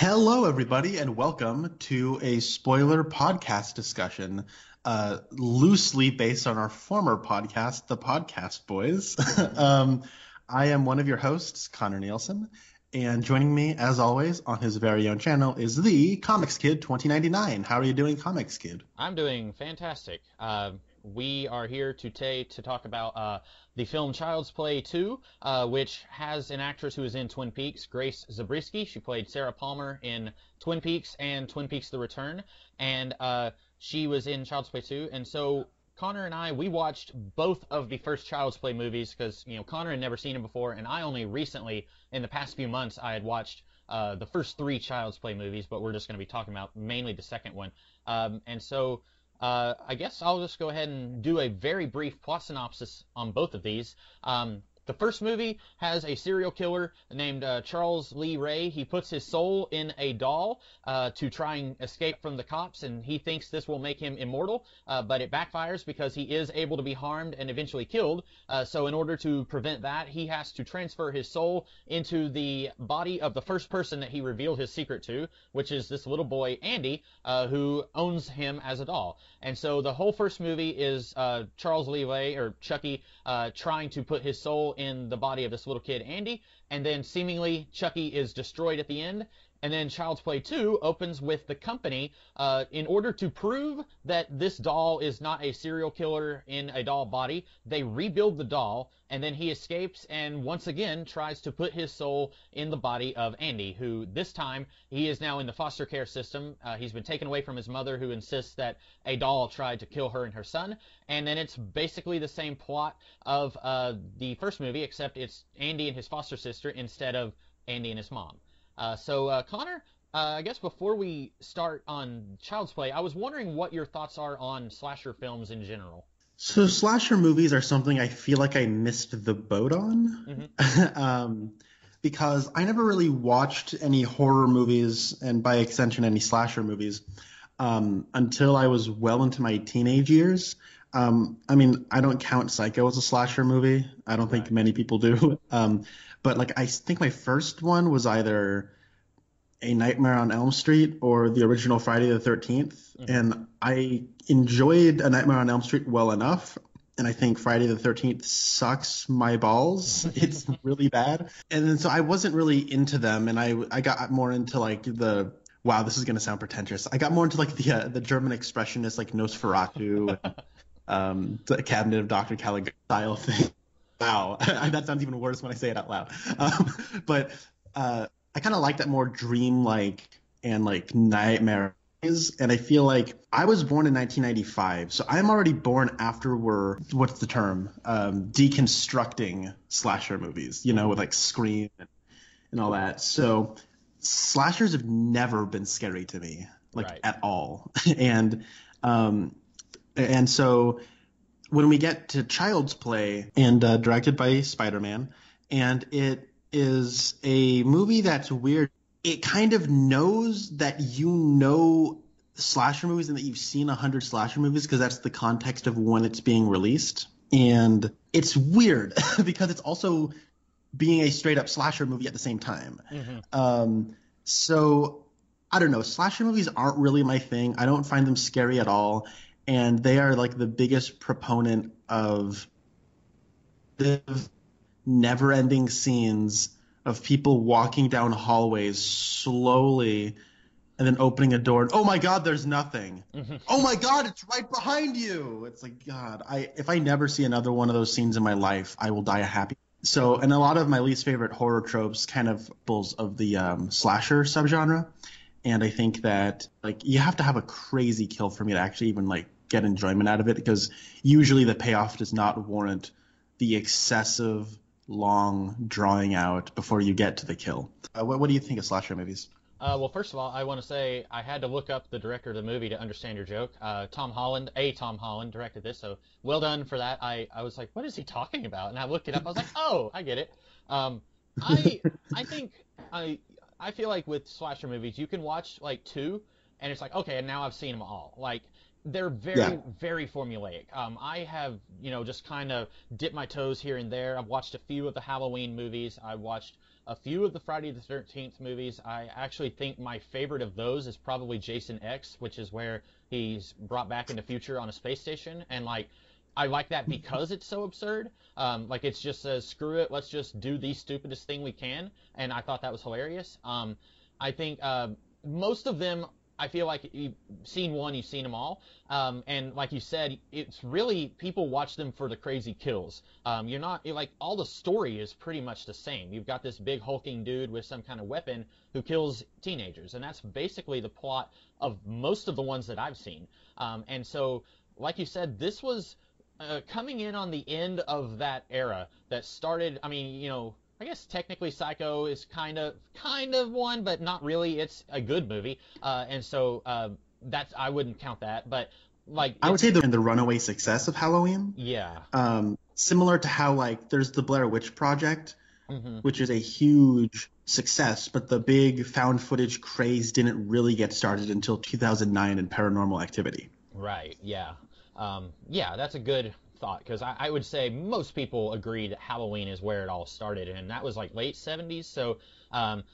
Hello, everybody, and welcome to a spoiler podcast discussion, uh, loosely based on our former podcast, The Podcast Boys. um, I am one of your hosts, Connor Nielsen, and joining me, as always, on his very own channel is the Comixkid 2099. How are you doing, Comics Kid? I'm doing fantastic. Uh, we are here today to talk about uh, the film Child's Play 2, uh, which has an actress who is in Twin Peaks, Grace Zabriskie. She played Sarah Palmer in Twin Peaks and Twin Peaks The Return, and uh, she was in Child's Play 2. And so Connor and I, we watched both of the first Child's Play movies because, you know, Connor had never seen them before, and I only recently, in the past few months, I had watched uh, the first three Child's Play movies, but we're just going to be talking about mainly the second one. Um, and so uh, I guess I'll just go ahead and do a very brief plot synopsis on both of these. Um, the first movie has a serial killer named uh, Charles Lee Ray. He puts his soul in a doll uh, to try and escape from the cops, and he thinks this will make him immortal, uh, but it backfires because he is able to be harmed and eventually killed. Uh, so, in order to prevent that, he has to transfer his soul into the body of the first person that he revealed his secret to, which is this little boy, Andy, uh, who owns him as a doll. And so, the whole first movie is uh, Charles Lee Ray, or Chucky, trying to put his soul in the body of this little kid, Andy, and then seemingly Chucky is destroyed at the end. And then Child's Play 2 opens with the company, uh, in order to prove that this doll is not a serial killer in a doll body, they rebuild the doll, and then he escapes and once again tries to put his soul in the body of Andy, who this time he is now in the foster care system. Uh, he's been taken away from his mother, who insists that a doll tried to kill her and her son. And then it's basically the same plot of uh, the first movie, except it's Andy and his foster sister instead of Andy and his mom. Uh, so, uh, Connor, uh, I guess before we start on Child's Play, I was wondering what your thoughts are on slasher films in general. So, slasher movies are something I feel like I missed the boat on. Mm-hmm. um, because I never really watched any horror movies, and by extension, any slasher movies, um, until I was well into my teenage years. Um, I mean, I don't count Psycho as a slasher movie. I don't right. think many people do. Um, but like, I think my first one was either A Nightmare on Elm Street or the original Friday the 13th. Mm-hmm. And I enjoyed A Nightmare on Elm Street well enough. And I think Friday the 13th sucks my balls. it's really bad. And then so I wasn't really into them. And I, I got more into like the wow, this is going to sound pretentious. I got more into like the uh, the German expressionist like Nosferatu, um, the Cabinet of Dr. Caligari style thing. Wow, that sounds even worse when I say it out loud. Um, but uh, I kind of like that more dream-like and like nightmare and I feel like I was born in 1995, so I'm already born after we're what's the term um, deconstructing slasher movies, you know, with like Scream and, and all that. So slashers have never been scary to me, like right. at all, and um, and so when we get to Child's Play and uh, directed by Spider-Man, and it is a movie that's weird. It kind of knows that you know slasher movies and that you've seen a hundred slasher movies because that's the context of when it's being released. And it's weird because it's also being a straight up slasher movie at the same time. Mm-hmm. Um, so I don't know. Slasher movies aren't really my thing. I don't find them scary at all and they are like the biggest proponent of the never-ending scenes of people walking down hallways slowly and then opening a door and oh my god there's nothing. Mm-hmm. oh my god it's right behind you. It's like god i if i never see another one of those scenes in my life i will die a happy so and a lot of my least favorite horror tropes kind of bulls of the um, slasher subgenre and i think that like you have to have a crazy kill for me to actually even like get enjoyment out of it because usually the payoff does not warrant the excessive long drawing out before you get to the kill. Uh, what, what, do you think of slasher movies? Uh, well, first of all, I want to say I had to look up the director of the movie to understand your joke. Uh, Tom Holland, a Tom Holland, directed this, so well done for that. I, I was like, what is he talking about? And I looked it up. I was like, oh, I get it. Um, I I think I I feel like with slasher movies, you can watch like two, and it's like, okay, and now I've seen them all. Like they're very yeah. very formulaic. Um, I have you know just kind of dipped my toes here and there. I've watched a few of the Halloween movies. I watched a few of the Friday the 13th movies. I actually think my favorite of those is probably Jason X, which is where he's brought back into future on a space station. And, like, I like that because it's so absurd. Um, like, it's just says, screw it, let's just do the stupidest thing we can. And I thought that was hilarious. Um, I think uh, most of them I feel like you've seen one, you've seen them all. Um, and like you said, it's really people watch them for the crazy kills. Um, you're not you're like all the story is pretty much the same. You've got this big hulking dude with some kind of weapon who kills teenagers, and that's basically the plot of most of the ones that I've seen. Um, and so, like you said, this was uh, coming in on the end of that era that started. I mean, you know, I guess technically Psycho is kind of kind of one, but not really. It's a good movie, uh, and so uh, that's I wouldn't count that. But like I would say the the runaway success of Halloween. Yeah. Um, similar to how like there's the Blair Witch Project, mm-hmm. which is a huge success, but the big found footage craze didn't really get started until 2009 in Paranormal Activity. Right. Yeah. Um, yeah, that's a good thought because I, I, would say most people agree that Halloween is where it all started, and that was like late 70s. So um,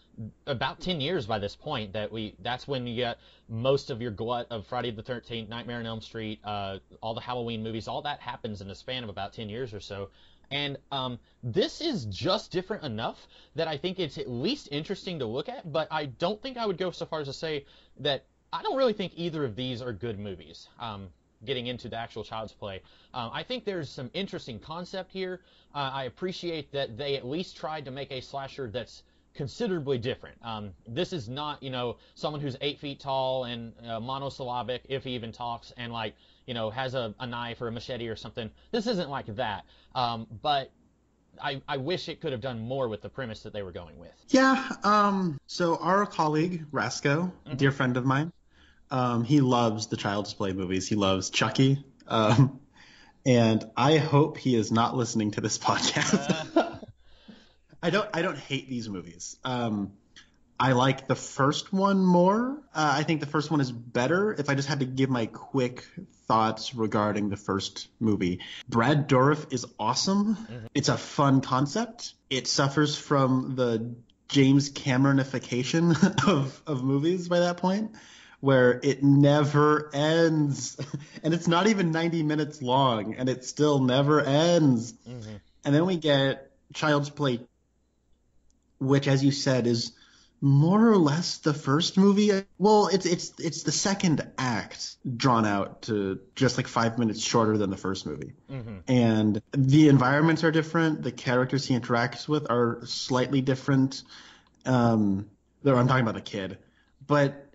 about 10 years by this point that we that's when you get most of your glut of Friday the 13th, Nightmare on Elm Street, uh, all the Halloween movies. All that happens in the span of about 10 years or so. And um, this is just different enough that I think it's at least interesting to look at, but I don't think I would go so far as to say that I don't really think either of these are good movies. Um, getting into the actual child's play. Um, I think there's some interesting concept here. Uh, I appreciate that they at least tried to make a slasher that's considerably different. Um, this is not, you know, someone who's eight feet tall and uh, monosyllabic, if he even talks, and like, you know, has a, a knife or a machete or something. This isn't like that. Um, but I, I wish it could have done more with the premise that they were going with. Yeah. Um, so our colleague Rasco, mm-hmm. dear friend of mine, um, he loves the Child's Play movies. He loves Chucky. Um, and I hope he is not listening to this podcast. Uh. I don't. I don't hate these movies. Um, I like the first one more. Uh, I think the first one is better. If I just had to give my quick thoughts regarding the first movie, Brad Dourif is awesome. Mm-hmm. It's a fun concept. It suffers from the James Cameronification of of movies by that point where it never ends. and it's not even 90 minutes long, and it still never ends. Mm-hmm. And then we get Child's Play, which, as you said, is more or less the first movie. Well, it's it's it's the second act drawn out to just like five minutes shorter than the first movie, mm-hmm. and the environments are different. The characters he interacts with are slightly different. Um, I'm talking about the kid, but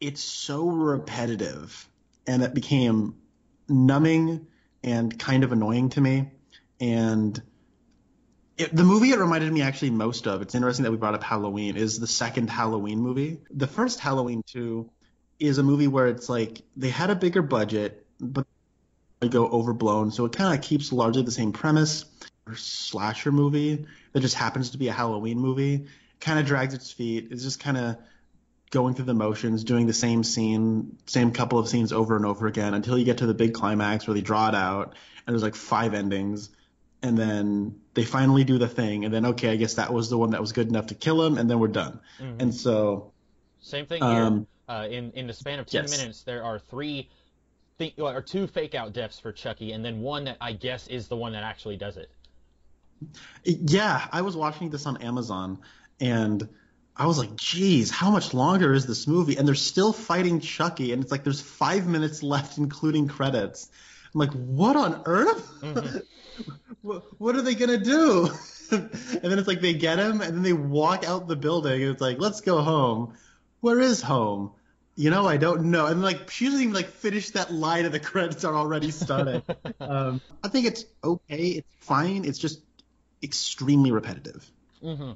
it's so repetitive and it became numbing and kind of annoying to me. And it, the movie it reminded me actually most of, it's interesting that we brought up Halloween, is the second Halloween movie. The first Halloween 2 is a movie where it's like they had a bigger budget, but they go overblown. So it kind of keeps largely the same premise. Or slasher movie that just happens to be a Halloween movie. Kind of drags its feet. It's just kind of going through the motions, doing the same scene, same couple of scenes over and over again until you get to the big climax where they draw it out and there's like five endings. And then they finally do the thing, and then okay, I guess that was the one that was good enough to kill him, and then we're done. Mm-hmm. And so, same thing here. Um, uh, in in the span of ten yes. minutes, there are three, th- or two fake out deaths for Chucky, and then one that I guess is the one that actually does it. Yeah, I was watching this on Amazon, and I was like, geez, how much longer is this movie? And they're still fighting Chucky, and it's like there's five minutes left, including credits. I'm like, what on earth? Mm-hmm. what, are they gonna do? and then it's like they get him, and then they walk out the building, and it's like, let's go home. Where is home? You know, I don't know. And like, she doesn't even like finish that line, and the credits are already started. um, I think it's okay. It's fine. It's just extremely repetitive. Mm-hmm.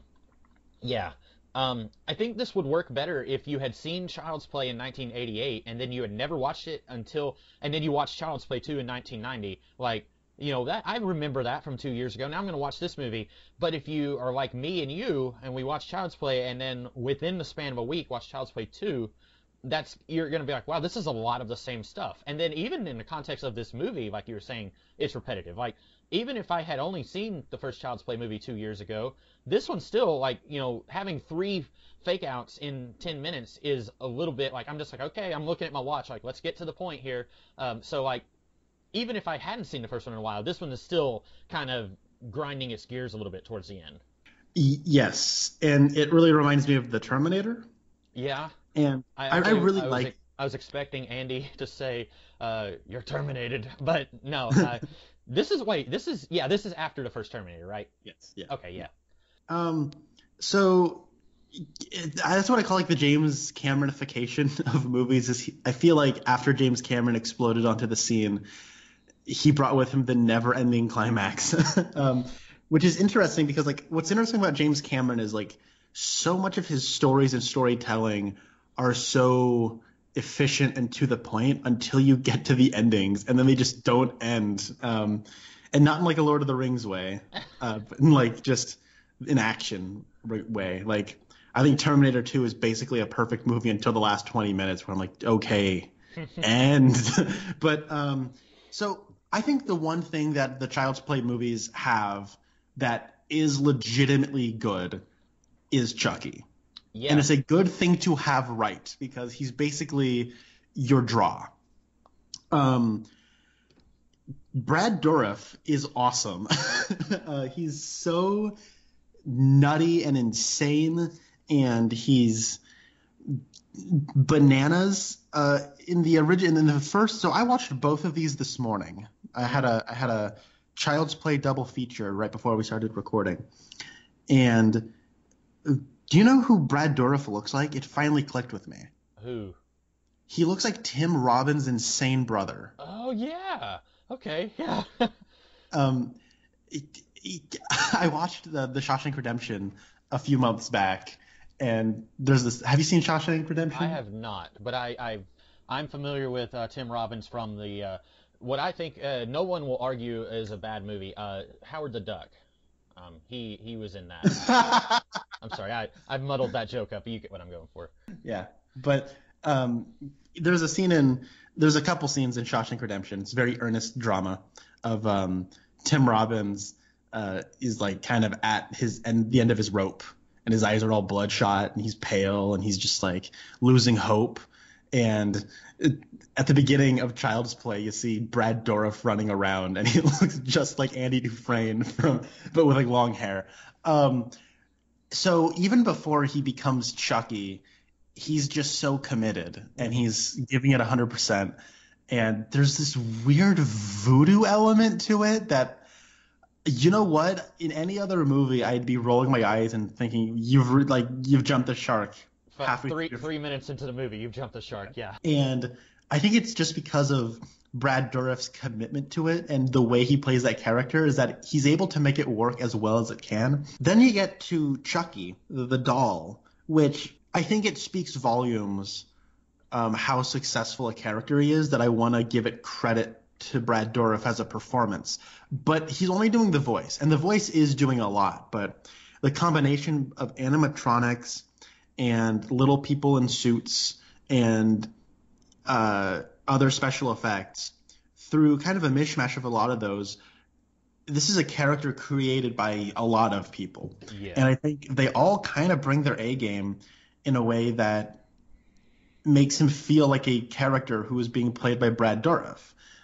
Yeah. Um, I think this would work better if you had seen Child's Play in 1988 and then you had never watched it until, and then you watched Child's Play 2 in 1990. Like, you know, that I remember that from two years ago. Now I'm going to watch this movie. But if you are like me and you, and we watch Child's Play, and then within the span of a week watch Child's Play 2, that's you're going to be like, wow, this is a lot of the same stuff. And then even in the context of this movie, like you were saying, it's repetitive. Like even if I had only seen the first Child's Play movie two years ago, this one still like you know having three fake outs in 10 minutes is a little bit like I'm just like okay I'm looking at my watch like let's get to the point here. Um, so like even if I hadn't seen the first one in a while this one is still kind of grinding its gears a little bit towards the end. Yes. And it really reminds me of the Terminator. Yeah. And I, I, I really I was, like I was expecting Andy to say uh, you're terminated but no uh, this is wait this is yeah this is after the first Terminator right? Yes yeah. Okay yeah. Um so that's what I call like the James Cameronification of movies. Is he, I feel like after James Cameron exploded onto the scene, he brought with him the never-ending climax, um, which is interesting because like what's interesting about James Cameron is like so much of his stories and storytelling are so efficient and to the point until you get to the endings, and then they just don't end. Um, and not in like a Lord of the Rings way, uh, but in like just in action way. Like I think Terminator 2 is basically a perfect movie until the last 20 minutes where I'm like, okay, and but um, so I think the one thing that the Child's Play movies have that is legitimately good is Chucky. Yeah. And it's a good thing to have right because he's basically your draw. Um, Brad Dourif is awesome. uh, he's so nutty and insane and he's bananas uh, in the original in the first so i watched both of these this morning i had a i had a child's play double feature right before we started recording and do you know who brad dourif looks like it finally clicked with me who he looks like tim robbins' insane brother oh yeah okay yeah um it, it, i watched the the shawshank redemption a few months back and there's this. Have you seen Shawshank Redemption? I have not, but I, I I'm familiar with uh, Tim Robbins from the uh, what I think uh, no one will argue is a bad movie. Uh, Howard the Duck. Um, he he was in that. I'm sorry, I I muddled that joke up. You get what I'm going for. Yeah, but um, there's a scene in there's a couple scenes in Shawshank Redemption. It's very earnest drama of um, Tim Robbins uh, is like kind of at his and the end of his rope and his eyes are all bloodshot and he's pale and he's just like losing hope. And at the beginning of Child's Play, you see Brad Dourif running around and he looks just like Andy Dufresne from, but with like long hair. Um, so even before he becomes Chucky, he's just so committed and he's giving it 100%. And there's this weird voodoo element to it that you know what? In any other movie, I'd be rolling my eyes and thinking you've like you've jumped the shark. Halfway three three minutes into the movie, you've jumped the shark. Yeah. And I think it's just because of Brad Dourif's commitment to it and the way he plays that character is that he's able to make it work as well as it can. Then you get to Chucky, the, the doll, which I think it speaks volumes um, how successful a character he is that I want to give it credit to Brad Dourif as a performance, but he's only doing the voice, and the voice is doing a lot. But the combination of animatronics and little people in suits and uh, other special effects through kind of a mishmash of a lot of those. This is a character created by a lot of people, yeah. and I think they all kind of bring their A game in a way that makes him feel like a character who is being played by Brad Dourif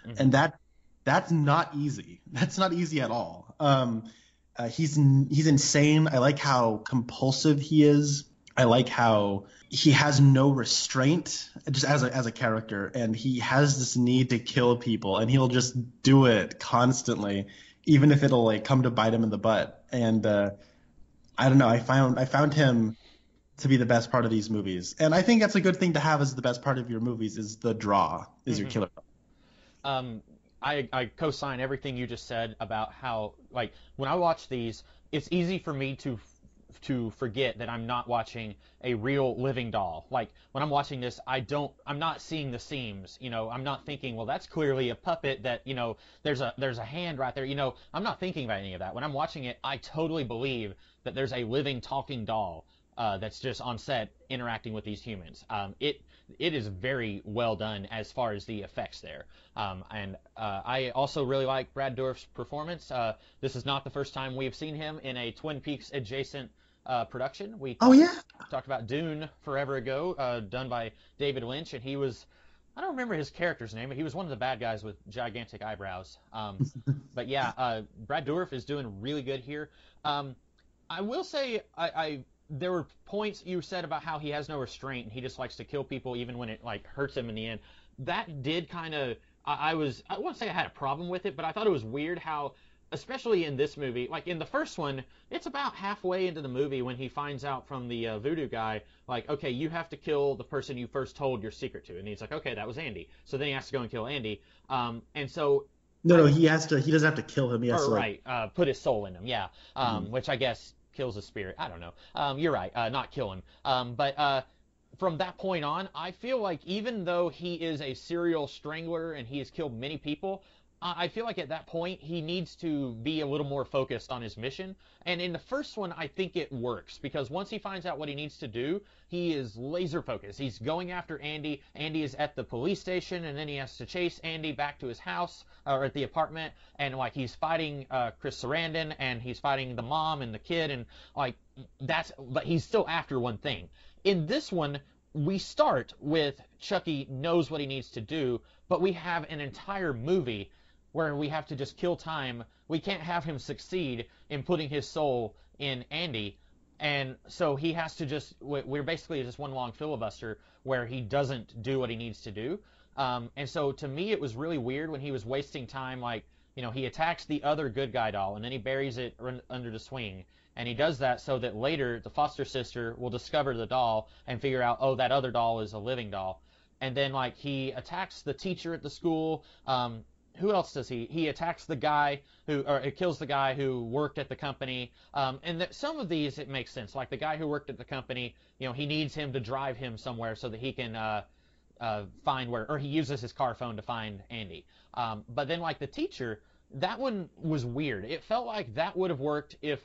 mm-hmm. and that that's not easy. That's not easy at all. Um, uh, he's he's insane. I like how compulsive he is. I like how he has no restraint just as a as a character, and he has this need to kill people, and he'll just do it constantly, even if it'll like come to bite him in the butt. And uh, I don't know. I found I found him to be the best part of these movies, and I think that's a good thing to have as the best part of your movies is the draw, is mm-hmm. your killer um, I, I co-sign everything you just said about how like when I watch these, it's easy for me to to forget that I'm not watching a real living doll. Like when I'm watching this, I don't I'm not seeing the seams, you know, I'm not thinking, well that's clearly a puppet that, you know, there's a there's a hand right there. You know, I'm not thinking about any of that. When I'm watching it, I totally believe that there's a living talking doll uh, that's just on set interacting with these humans. Um, it it is very well done as far as the effects there. Um, and uh, I also really like Brad Dourif's performance. Uh, this is not the first time we've seen him in a Twin Peaks adjacent uh, production. We oh yeah talked about Dune forever ago, uh, done by David Lynch, and he was I don't remember his character's name, but he was one of the bad guys with gigantic eyebrows. Um, but yeah, uh, Brad Dourif is doing really good here. Um, I will say I, I there were points you said about how he has no restraint and he just likes to kill people even when it like hurts him in the end. That did kind of I, I was I won't say I had a problem with it, but I thought it was weird how especially in this movie, like in the first one, it's about halfway into the movie when he finds out from the uh, voodoo guy, like, okay, you have to kill the person you first told your secret to, and he's like, okay, that was Andy. So then he has to go and kill Andy. Um, and so no, no, he has to. He doesn't have to kill him. He has or, to, like... right, uh, put his soul in him. Yeah, um, mm-hmm. which I guess kills his spirit. I don't know. Um, you're right, uh, not kill him. Um, but uh, from that point on, I feel like even though he is a serial strangler and he has killed many people, I feel like at that point he needs to be a little more focused on his mission. And in the first one, I think it works because once he finds out what he needs to do, he is laser focused. He's going after Andy. Andy is at the police station, and then he has to chase Andy back to his house or at the apartment. And like he's fighting uh, Chris Sarandon, and he's fighting the mom and the kid, and like that's. But he's still after one thing. In this one, we start with Chucky knows what he needs to do, but we have an entire movie where we have to just kill time. We can't have him succeed in putting his soul in Andy. And so he has to just, we're basically just one long filibuster where he doesn't do what he needs to do. Um, and so to me, it was really weird when he was wasting time. Like, you know, he attacks the other good guy doll and then he buries it under the swing. And he does that so that later the foster sister will discover the doll and figure out, oh, that other doll is a living doll. And then, like, he attacks the teacher at the school. Um, who else does he? He attacks the guy who, or it kills the guy who worked at the company. Um, and that some of these it makes sense. Like the guy who worked at the company, you know, he needs him to drive him somewhere so that he can uh, uh, find where, or he uses his car phone to find Andy. Um, but then like the teacher, that one was weird. It felt like that would have worked if,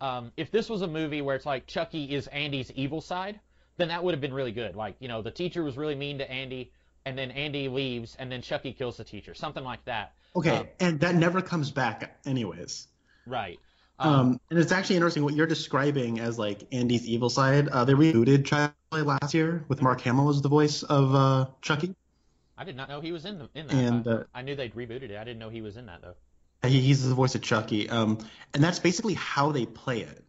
um, if this was a movie where it's like Chucky is Andy's evil side, then that would have been really good. Like you know, the teacher was really mean to Andy and then Andy leaves, and then Chucky kills the teacher, something like that. Okay, um, and that never comes back, anyways. Right. Um, um, and it's actually interesting what you're describing as like Andy's evil side. Uh, they rebooted Child Play last year with Mark Hamill as the voice of uh, Chucky. I did not know he was in the, in that. And uh, I knew they'd rebooted it. I didn't know he was in that though. He, he's the voice of Chucky. Um, and that's basically how they play it.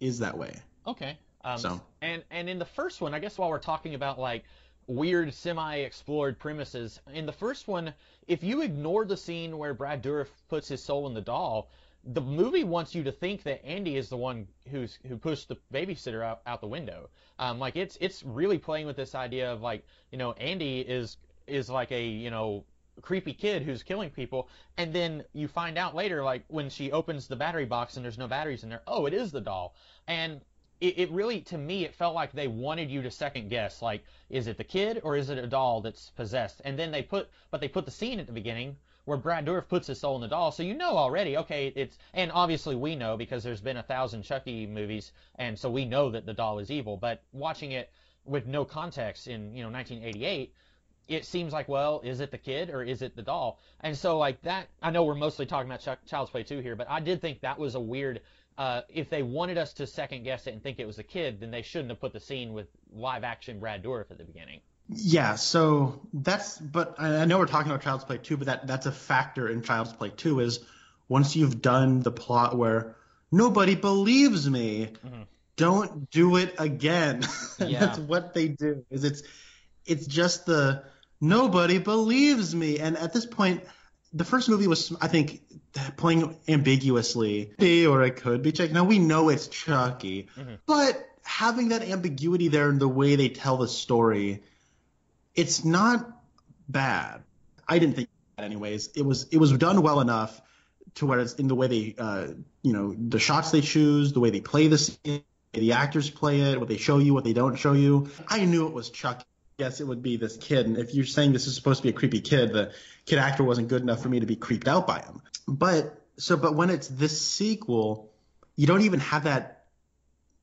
Is that way. Okay. Um, so. And and in the first one, I guess while we're talking about like weird semi-explored premises. In the first one, if you ignore the scene where Brad Dourif puts his soul in the doll, the movie wants you to think that Andy is the one who's who pushed the babysitter out, out the window. Um, like it's it's really playing with this idea of like you know Andy is is like a you know creepy kid who's killing people and then you find out later like when she opens the battery box and there's no batteries in there oh it is the doll and it, it really to me it felt like they wanted you to second guess like is it the kid or is it a doll that's possessed? And then they put but they put the scene at the beginning where Brad Dourif puts his soul in the doll. So you know already okay it's and obviously we know because there's been a thousand Chucky movies and so we know that the doll is evil. But watching it with no context in you know 1988 it seems like, well, is it the kid or is it the doll? And so, like that, I know we're mostly talking about Ch- Child's Play 2 here, but I did think that was a weird uh, if they wanted us to second guess it and think it was a kid, then they shouldn't have put the scene with live action Brad Dourif at the beginning. Yeah, so that's but I know we're talking about Child's Play 2, but that that's a factor in Child's Play 2 is once you've done the plot where nobody believes me, mm-hmm. don't do it again. Yeah. that's what they do. Is it's it's just the nobody believes me and at this point the first movie was, I think, playing ambiguously, or it could be Chucky. Now we know it's Chucky, mm-hmm. but having that ambiguity there in the way they tell the story, it's not bad. I didn't think that, anyways. It was it was done well enough to where it's in the way they, uh, you know, the shots they choose, the way they play the scene, the actors play it, what they show you, what they don't show you. I knew it was Chucky guess it would be this kid. And if you're saying this is supposed to be a creepy kid, the kid actor wasn't good enough for me to be creeped out by him. But so, but when it's this sequel, you don't even have that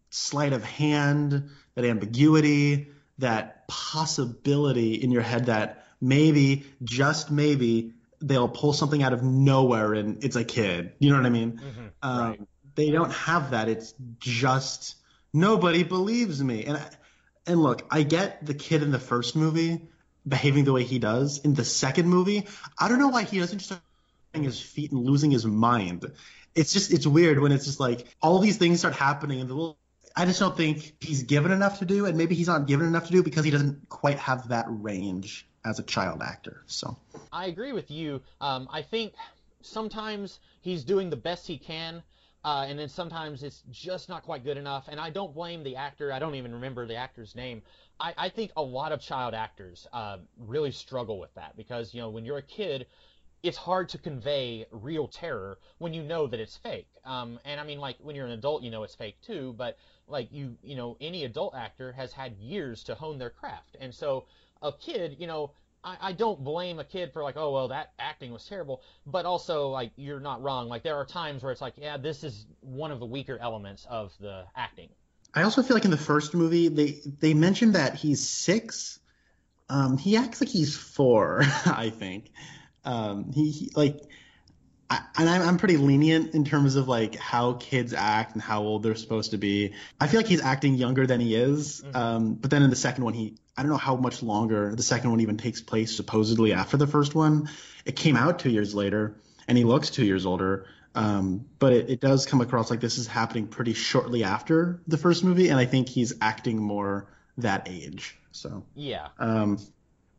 sleight of hand, that ambiguity, that possibility in your head that maybe, just maybe, they'll pull something out of nowhere and it's a kid. You know what I mean? Mm-hmm. Um, right. They don't have that. It's just nobody believes me. And and look, I get the kid in the first movie behaving the way he does. In the second movie, I don't know why he doesn't just his feet and losing his mind. It's just it's weird when it's just like all these things start happening and the little I just don't think he's given enough to do, and maybe he's not given enough to do because he doesn't quite have that range as a child actor. So I agree with you. Um, I think sometimes he's doing the best he can. Uh, and then sometimes it's just not quite good enough. And I don't blame the actor. I don't even remember the actor's name. I, I think a lot of child actors uh, really struggle with that because you know when you're a kid, it's hard to convey real terror when you know that it's fake. Um, and I mean, like when you're an adult, you know it's fake too. But like you, you know, any adult actor has had years to hone their craft, and so a kid, you know, I, I don't blame a kid for like, oh well, that acting was terrible. But also, like, you're not wrong. Like there are times where it's like, yeah, this is one of the weaker elements of the acting. I also feel like in the first movie they they mentioned that he's six. Um, he acts like he's four, I think. Um, he, he like, I, and I'm, I'm pretty lenient in terms of like how kids act and how old they're supposed to be. I feel like he's acting younger than he is. Mm-hmm. Um, but then in the second one, he, I don't know how much longer the second one even takes place supposedly after the first one. It came out two years later and he looks two years older. Um, but it, it does come across like this is happening pretty shortly after the first movie. And I think he's acting more that age. So, yeah. Um,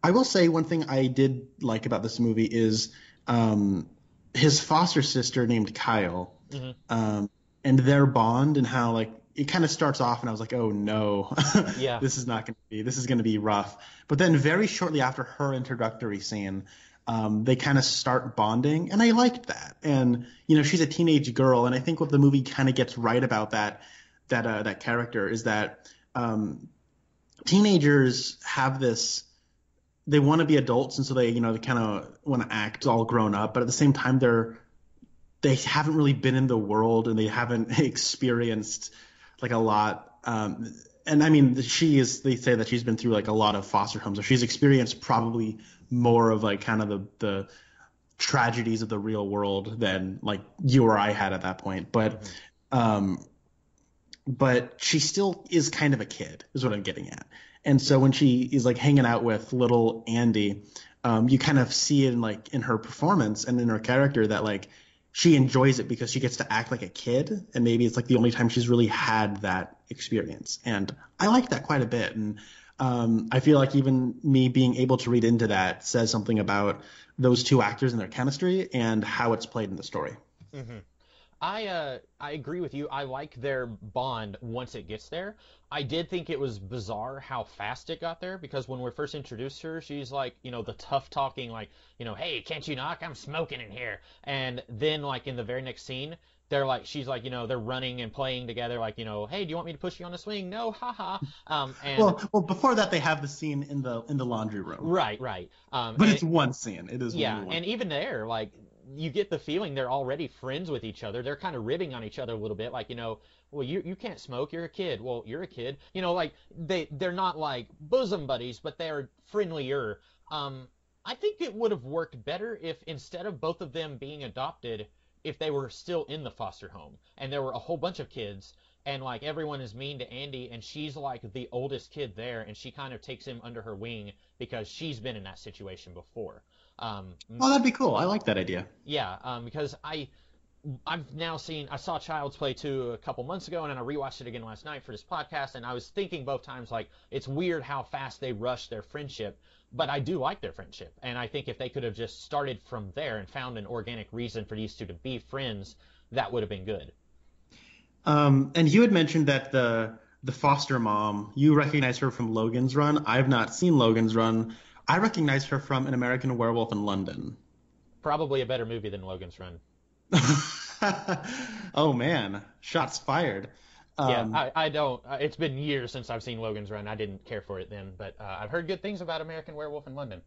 I will say one thing I did like about this movie is um, his foster sister named Kyle, mm-hmm. um, and their bond and how like it kind of starts off and I was like, oh no, yeah, this is not going to be this is going to be rough. But then very shortly after her introductory scene, um, they kind of start bonding, and I liked that. And you know, she's a teenage girl, and I think what the movie kind of gets right about that that uh, that character is that um, teenagers have this they want to be adults, and so they you know they kind of want to act all grown up, but at the same time they're they haven't really been in the world and they haven't experienced like a lot. Um, and I mean, she is. They say that she's been through like a lot of foster homes, or she's experienced probably more of like kind of the the tragedies of the real world than like you or I had at that point. But mm-hmm. um, but she still is kind of a kid, is what I'm getting at. And so when she is like hanging out with little Andy, um, you kind of see it in like in her performance and in her character that like she enjoys it because she gets to act like a kid, and maybe it's like the only time she's really had that experience. And I like that quite a bit. And um, I feel like even me being able to read into that says something about those two actors and their chemistry and how it's played in the story. Mm-hmm. I uh, I agree with you. I like their bond once it gets there. I did think it was bizarre how fast it got there because when we first introduced her, she's like, you know, the tough talking, like, you know, hey, can't you knock? I'm smoking in here. And then, like, in the very next scene, they're like, she's like, you know, they're running and playing together, like, you know, hey, do you want me to push you on the swing? No, haha. Um, and well, well, before that, they have the scene in the in the laundry room. Right, right. Um, but it's it, one scene. It is. Yeah, and even there, like, you get the feeling they're already friends with each other. They're kind of ribbing on each other a little bit, like you know, well you you can't smoke, you're a kid. Well, you're a kid. You know, like they they're not like bosom buddies, but they're friendlier. Um, I think it would have worked better if instead of both of them being adopted, if they were still in the foster home and there were a whole bunch of kids and like everyone is mean to Andy and she's like the oldest kid there and she kind of takes him under her wing because she's been in that situation before. Um, oh, that'd be cool. I like that idea. Yeah, um, because I I've now seen I saw Child's Play 2 a couple months ago and then I rewatched it again last night for this podcast and I was thinking both times like it's weird how fast they rush their friendship but I do like their friendship and I think if they could have just started from there and found an organic reason for these two to be friends that would have been good. Um, and you had mentioned that the the foster mom you recognize her from Logan's Run. I've not seen Logan's Run. I recognize her from An American Werewolf in London. Probably a better movie than Logan's Run. oh man, shots fired. Um, yeah, I, I don't. Uh, it's been years since I've seen Logan's Run. I didn't care for it then, but uh, I've heard good things about American Werewolf in London.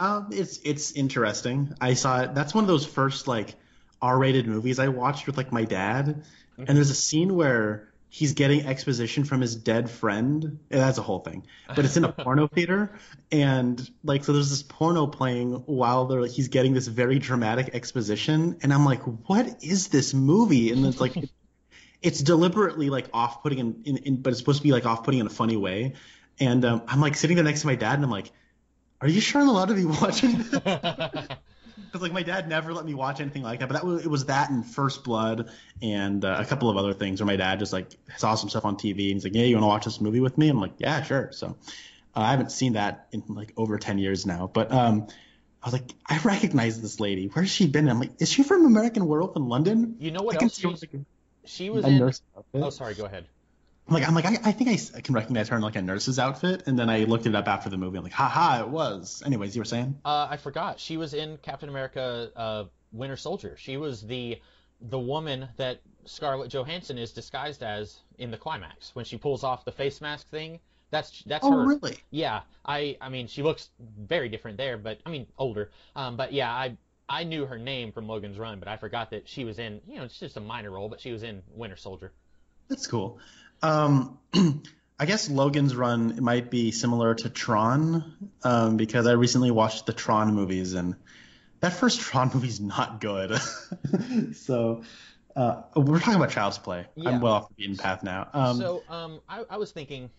Um, it's it's interesting. I saw it. That's one of those first like R-rated movies I watched with like my dad, mm-hmm. and there's a scene where he's getting exposition from his dead friend. That's a whole thing, but it's in a porno theater, and like so there's this porno playing while they're he's getting this very dramatic exposition, and I'm like, what is this movie? And it's like. it's deliberately like off-putting in, in, in, but it's supposed to be like off-putting in a funny way and um, i'm like sitting there next to my dad and i'm like are you sure i'm allowed to be watching this because like my dad never let me watch anything like that but that was it was that and first blood and uh, a couple of other things where my dad just like saw some stuff on tv and he's like yeah you want to watch this movie with me i'm like yeah sure so uh, i haven't seen that in like over 10 years now but um I was like, I recognize this lady. Where's she been? I'm like, is she from American Werewolf in London? You know what I can else? see She, her, like, she was in. nurse outfit. Oh, sorry. Go ahead. Like I'm like I, I think I can recognize her in like a nurse's outfit, and then I looked it up after the movie. I'm like, haha, it was. Anyways, you were saying? Uh, I forgot. She was in Captain America: uh, Winter Soldier. She was the the woman that Scarlett Johansson is disguised as in the climax when she pulls off the face mask thing. That's that's Oh, her. really? Yeah, I I mean she looks very different there, but I mean older. Um, but yeah, I I knew her name from Logan's Run, but I forgot that she was in. You know, it's just a minor role, but she was in Winter Soldier. That's cool. Um, I guess Logan's Run might be similar to Tron, um, because I recently watched the Tron movies, and that first Tron movie's not good. so uh, we're talking about Child's Play. Yeah. I'm well off the beaten path now. Um, so um, I, I was thinking,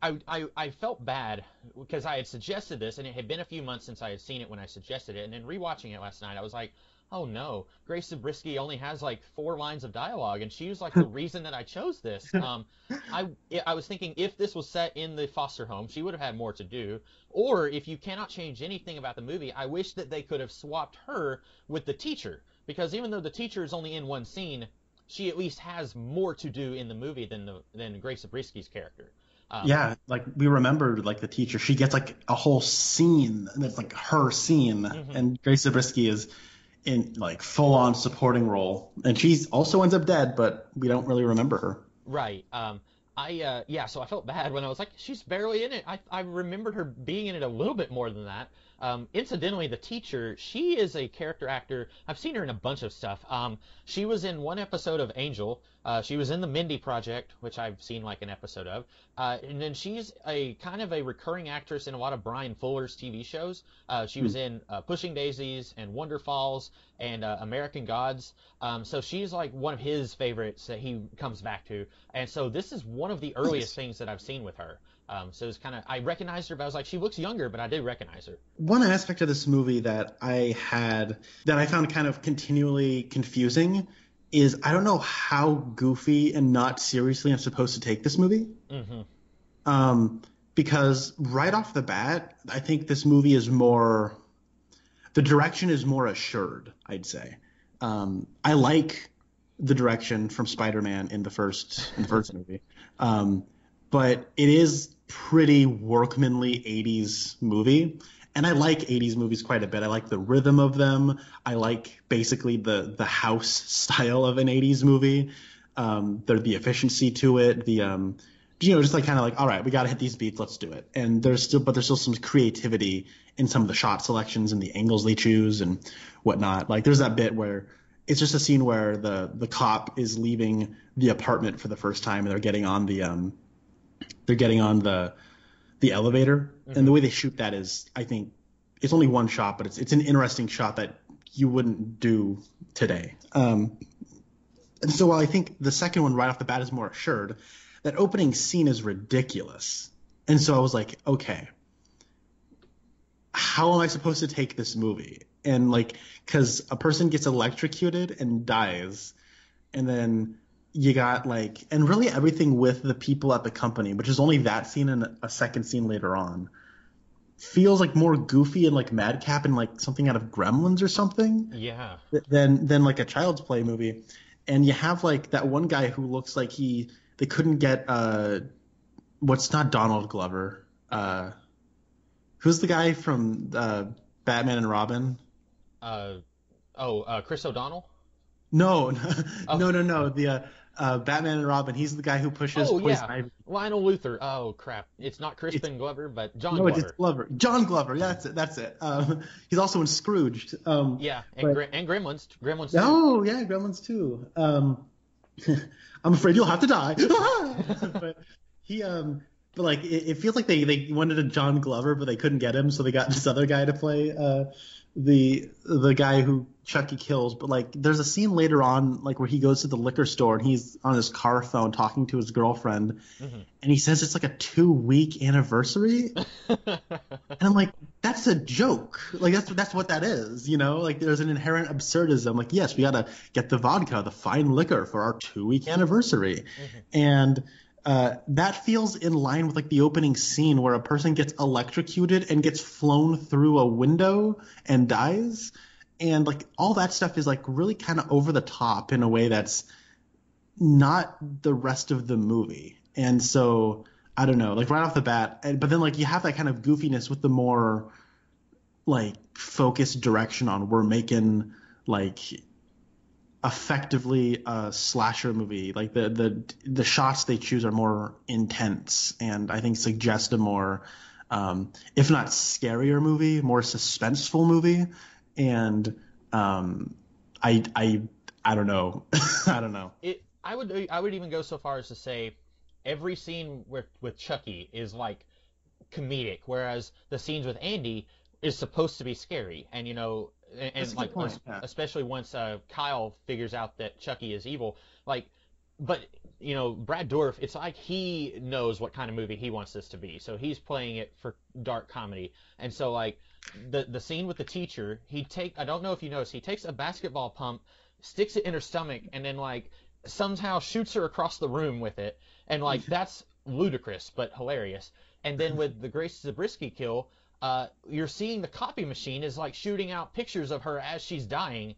I, I, I felt bad because I had suggested this, and it had been a few months since I had seen it when I suggested it, and then rewatching it last night, I was like, oh no, Grace Zabriskie only has like four lines of dialogue, and she was like the reason that I chose this. Um, I, I was thinking if this was set in the foster home, she would have had more to do. Or if you cannot change anything about the movie, I wish that they could have swapped her with the teacher, because even though the teacher is only in one scene, she at least has more to do in the movie than the than Grace Zabriskie's character. Um, yeah, like we remember, like the teacher, she gets like a whole scene that's like her scene, Mhm. and Grace Zabriskie is in like full on supporting role, and she's also ends up dead, but we don't really remember her. Right. Um, I uh, yeah. So I felt bad when I was like, she's barely in it. I I remembered her being in it a little bit more than that. Um, incidentally, the teacher, she is a character actor. I've seen her in a bunch of stuff. Um, she was in one episode of Angel. Uh, she was in the Mindy Project, which I've seen like an episode of. Uh, and then she's a kind of a recurring actress in a lot of Bryan Fuller's TV shows. Uh, she was in uh, Pushing Daisies and Wonderfalls and uh, American Gods. Um, so she's like one of his favorites that he comes back to. And so this is one of the earliest things that I've seen with her. Um, so it's kind of I recognized her, but I was like, she looks younger, but I did recognize her. One aspect of this movie that I had that I found kind of continually confusing is I don't know how goofy and not seriously I'm supposed to take this movie. hmm um, because right off the bat, I think this movie is more. The direction is more assured. I'd say. Um, I like the direction from Spider-Man in the first in the first movie, um, but it is pretty workmanly '80s movie. And I like 80s movies quite a bit. I like the rhythm of them. I like basically the the house style of an 80s movie. Um, the the efficiency to it, the um, you know, just like kind of like, all right, we got to hit these beats, let's do it. And there's still, but there's still some creativity in some of the shot selections and the angles they choose and whatnot. Like there's that bit where it's just a scene where the the cop is leaving the apartment for the first time and they're getting on the um, they're getting on the the elevator, and the way they shoot that is, I think, it's only one shot, but it's it's an interesting shot that you wouldn't do today. Um, and so while I think the second one right off the bat is more assured, that opening scene is ridiculous. And so I was like, okay, how am I supposed to take this movie? And like, because a person gets electrocuted and dies, and then you got like, and really everything with the people at the company, which is only that scene and a second scene later on, feels like more goofy and like madcap and like something out of Gremlins or something Yeah. than than like a child's play movie. And you have like that one guy who looks like he they couldn't get uh what's not Donald Glover. Uh who's the guy from uh Batman and Robin? Uh, oh, uh, Chris O'Donnell. No, no, Oh. no, no, no. The uh, uh, Batman and Robin. He's the guy who pushes Oh, Poison yeah. Ivy. Lionel Luthor. Oh crap! It's not Crispin Glover, but John No, Glover. it's Glover. John Glover. Yeah, that's it. That's it. Um, he's also in Scrooged. Um, Yeah, and, But- and Gremlins. Gremlins. too. Oh yeah, Gremlins 2. Um, I'm afraid you'll have to die. but he um but like it, it, feels like they they wanted a John Glover, but they couldn't get him, so they got this other guy to play uh, the the guy who Chucky kills. But like, there's a scene later on, like where he goes to the liquor store and he's on his car phone talking to his girlfriend, mm-hmm. and he says it's like a two week anniversary, and I'm like, that's a joke. Like that's that's what that is, you know? Like there's an inherent absurdism. Like yes, we gotta get the vodka, the fine liquor for our two week anniversary, mm-hmm. and uh, that feels in line with like the opening scene where a person gets electrocuted and gets flown through a window and dies and like all that stuff is like really kind of over the top in a way that's not the rest of the movie and so i don't know like right off the bat and, but then like you have that kind of goofiness with the more like focused direction on we're making like effectively a slasher movie. Like the the the shots they choose are more intense and I think suggest a more um, if not scarier movie, more suspenseful movie. And um, I I I don't know. I don't know. It I would I would even go so far as to say every scene with with Chucky is like comedic, whereas the scenes with Andy is supposed to be scary. And you know, and, and like point, yeah. especially once uh, Kyle figures out that Chucky is evil, like, but you know Brad Dourif, it's like he knows what kind of movie he wants this to be, so he's playing it for dark comedy, and so like the the scene with the teacher, he take I don't know if you notice, he takes a basketball pump, sticks it in her stomach, and then like somehow shoots her across the room with it, and like that's ludicrous but hilarious. And then with the Grace Zabriskie kill, uh, you're seeing the copy machine is like shooting out pictures of her as she's dying.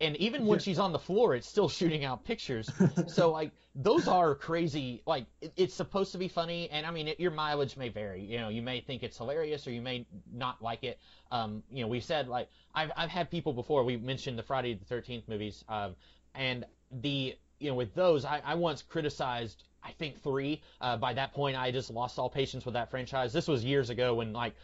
And even when she's on the floor, it's still shooting out pictures. so like those are crazy. Like it, it's supposed to be funny, and I mean it, your mileage may vary. You know, you may think it's hilarious, or you may not like it. Um, you know, we said like I've I've had people before. We mentioned the Friday the Thirteenth movies, um, and the you know with those I, I once criticized I think three. Uh, by that point, I just lost all patience with that franchise. This was years ago when like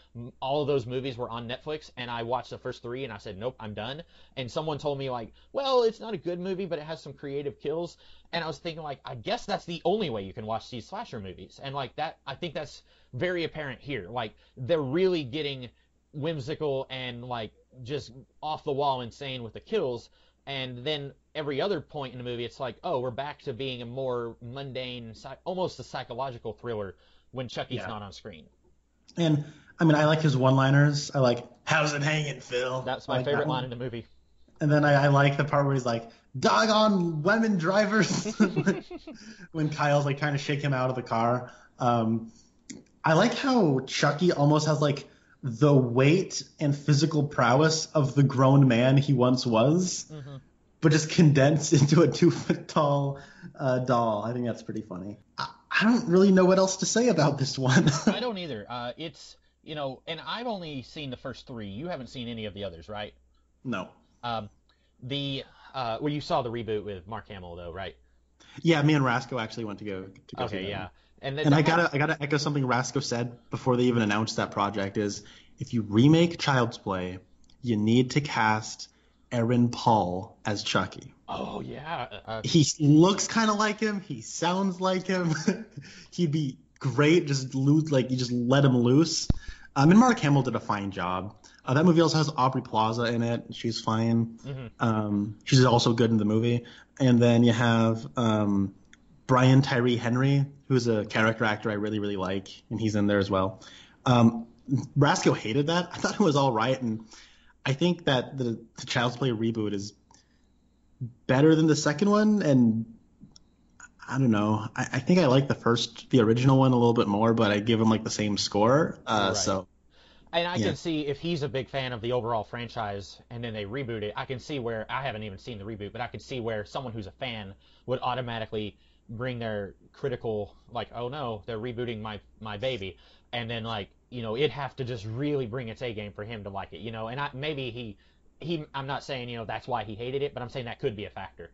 all of those movies were on Netflix, and I watched the first three, and I said, "Nope, I'm done." And someone told me like, "Well, it's not a good movie, but it has some creative kills." And I was thinking like, I guess that's the only way you can watch these slasher movies, and like that, I think that's very apparent here. Like they're really getting whimsical and like just off the wall insane with the kills and then every other point in the movie, it's like, oh, we're back to being a more mundane, almost a psychological thriller when Chucky's yeah. not on screen. And I mean, I like his one-liners. I like, "How's it hanging, Phil?" That's my like favorite that. line in the movie. And then I, I, like the part where he's like, "Doggone women drivers," when Kyle's like trying to shake him out of the car. Um, I like how Chucky almost has like the weight and physical prowess of the grown man he once was, mm-hmm. but just condensed into a two foot tall uh, doll. I think that's pretty funny. I, I, don't really know what else to say about this one. I don't either. Uh, it's you know, and I've only seen the first three. You haven't seen any of the others, right? No. Um, the uh, well, you saw the reboot with Mark Hamill though, right? Yeah, me and Rasco actually went to go. To go okay, yeah. And, and I gotta I gotta echo something Rasco said before they even announced that project is if you remake Child's Play, you need to cast Aaron Paul as Chucky. Oh yeah, uh, he looks kind of like him. He sounds like him. He'd be great. Just lose like you just let him loose. Um, and Mark Hamill did a fine job. Uh, that movie also has Aubrey Plaza in it. She's fine. Mm-hmm. Um, she's also good in the movie. And then you have um, Brian Tyree Henry, who's a character actor I really, really like, and he's in there as well. Um, Rasco hated that. I thought it was all right, and I think that the, the Child's Play reboot is better than the second one, and I don't know. I, I, think I like the first, the original one a little bit more, but I give him like the same score. Uh, right. So, and I yeah. can see if he's a big fan of the overall franchise, and then they reboot it. I can see where I haven't even seen the reboot, but I can see where someone who's a fan would automatically bring their critical like, oh no, they're rebooting my my baby, and then like you know it'd have to just really bring its A game for him to like it, you know. And I, maybe he he I'm not saying you know that's why he hated it, but I'm saying that could be a factor.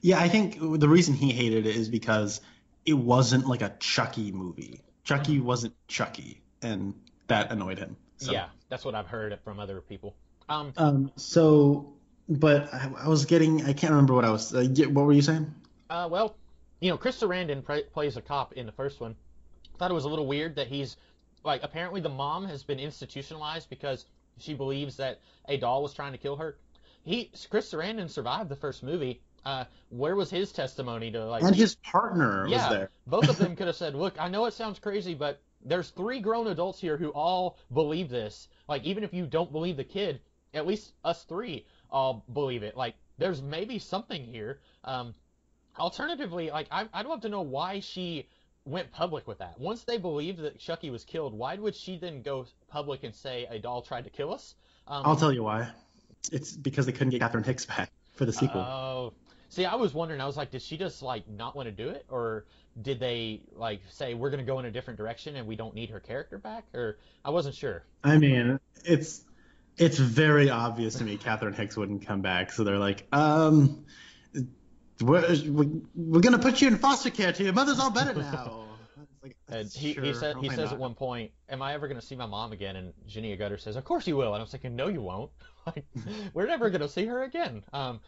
Yeah, I think the reason he hated it is because it wasn't like a Chucky movie. Chucky mm-hmm. wasn't Chucky, and that annoyed him. So. Yeah, that's what I've heard from other people. Um, um so, but I, I was getting, I can't remember what I was. Uh, what were you saying? Uh, well, you know, Chris Sarandon plays a cop in the first one. I thought it was a little weird that he's like apparently the mom has been institutionalized because she believes that a doll was trying to kill her. He Chris Sarandon survived the first movie. Uh, where was his testimony to like? And his partner yeah, was there. both of them could have said, "Look, I know it sounds crazy, but there's three grown adults here who all believe this. Like, even if you don't believe the kid, at least us three all believe it. Like, there's maybe something here. Um, alternatively, like, I, I'd love to know why she went public with that. Once they believed that Chucky was killed, why would she then go public and say a doll tried to kill us? Um, I'll tell you why. It's because they couldn't get Catherine Hicks back for the sequel. Oh, see, I was wondering. I was like, did she just like not want to do it, or did they like say we're going to go in a different direction and we don't need her character back? Or I wasn't sure. I mean, it's it's very obvious to me Catherine Hicks wouldn't come back, so they're like, um, we're, we're gonna put you in foster care till your mother's all better now. Like, and he, sure, he said he says not? at one point, "Am I ever going to see my mom again?" And Jenny Agutter says, "Of course you will." And I was thinking, "No, you won't. like, we're never going to see her again." Um,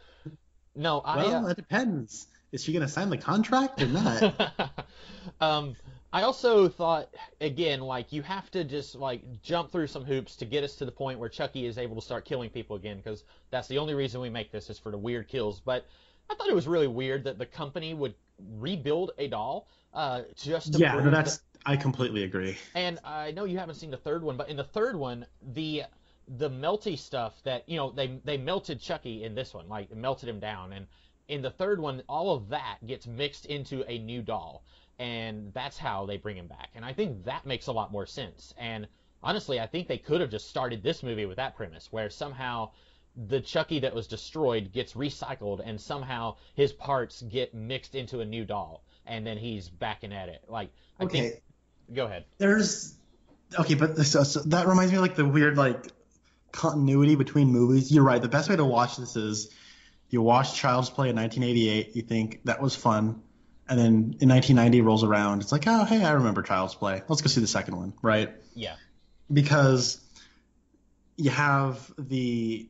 no, I. Well, uh, it depends. Is she going to sign the contract or not? um, I also thought again, like you have to just like jump through some hoops to get us to the point where Chucky is able to start killing people again, because that's the only reason we make this is for the weird kills. But I thought it was really weird that the company would rebuild a doll uh, just to yeah, no, that's the... I completely agree. And I know you haven't seen the third one, but in the third one, the the melty stuff that you know they they melted Chucky in this one, like melted him down, and in the third one, all of that gets mixed into a new doll, and that's how they bring him back. And I think that makes a lot more sense. And honestly, I think they could have just started this movie with that premise, where somehow the Chucky that was destroyed gets recycled and somehow his parts get mixed into a new doll and then he's backing at it. Like I okay. think go ahead. There's okay, but so, so that reminds me of like the weird like continuity between movies. You're right. The best way to watch this is you watch Child's Play in 1988, you think that was fun, and then in 1990 rolls around, it's like, oh hey, I remember Child's Play. Let's go see the second one, right? Yeah. Because you have the